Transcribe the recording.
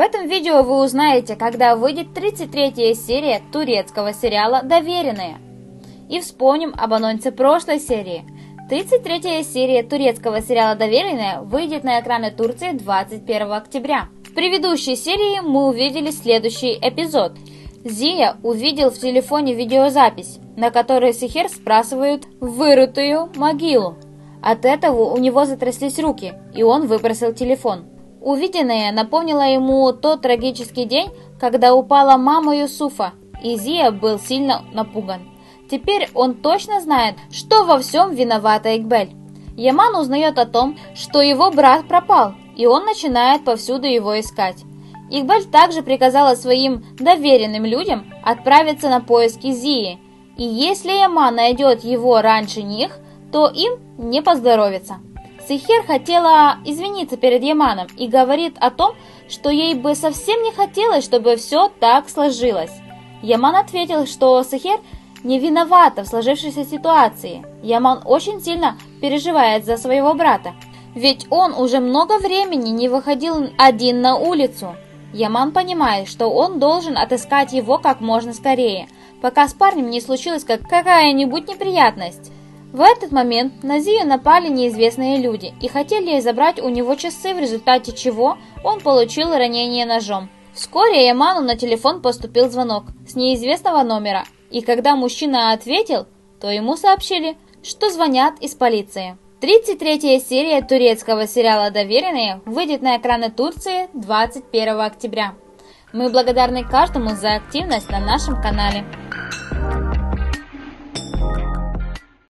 этом видео вы узнаете, когда выйдет 33 серия турецкого сериала «Доверенные». И вспомним об анонсе прошлой серии. 33 серия турецкого сериала «Доверенные» выйдет на экраны Турции 21 октября. В предыдущей серии мы увидели следующий эпизод. Зия увидел в телефоне видеозапись, на которой Сихер сбрасывают вырытую могилу. От этого у него затряслись руки, и он выбросил телефон. Увиденное напомнило ему тот трагический день, когда упала мама Юсуфа, и Зия был сильно напуган. Теперь он точно знает, что во всем виновата Игбель. Яман узнает о том, что его брат пропал, и он начинает повсюду его искать. Игбель также приказала своим доверенным людям отправиться на поиски Зии, и если Яман найдет его раньше них, то им не поздоровится. Сихер хотела извиниться перед Яманом и говорит о том, что ей бы совсем не хотелось, чтобы все так сложилось. Яман ответил, что Сихер не виновата в сложившейся ситуации. Яман очень сильно переживает за своего брата, ведь он уже много времени не выходил один на улицу. Яман понимает, что он должен отыскать его как можно скорее, пока с парнем не случилась какая-нибудь неприятность. В этот момент на Зию напали неизвестные люди и хотели забрать у него часы, в результате чего он получил ранение ножом. Вскоре Яману на телефон поступил звонок с неизвестного номера, и когда мужчина ответил, то ему сообщили, что звонят из полиции. 33 серия турецкого сериала «Доверенные» выйдет на экраны Турции 21 октября. Мы благодарны каждому за активность на нашем канале.